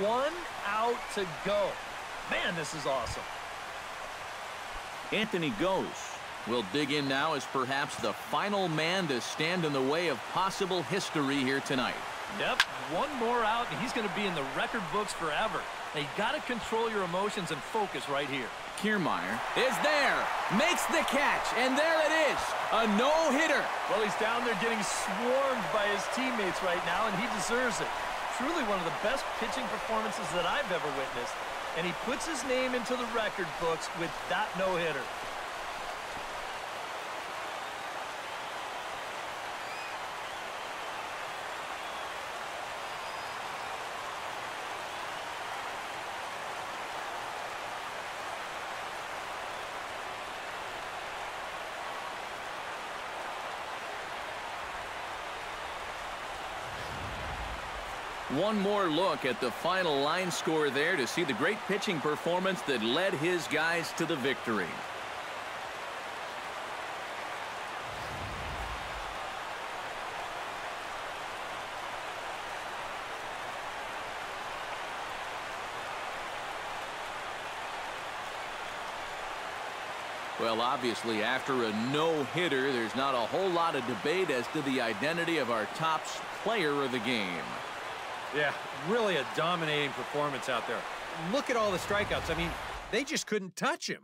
one out to go. Man, this is awesome. Anthony Gose. We'll dig in now as perhaps the final man to stand in the way of possible history here tonight. Yep, one more out, and he's going to be in the record books forever. Now, you got to control your emotions and focus right here. Kiermaier is there, makes the catch, and there it is, a no-hitter. Well, he's down there getting swarmed by his teammates right now, and he deserves it. Truly one of the best pitching performances that I've ever witnessed, and he puts his name into the record books with that no-hitter. One more look at the final line score there to see the great pitching performance that led his guys to the victory. Well, obviously, after a no-hitter, there's not a whole lot of debate as to the identity of our top player of the game. Yeah, really a dominating performance out there. Look at all the strikeouts. I mean, they just couldn't touch him.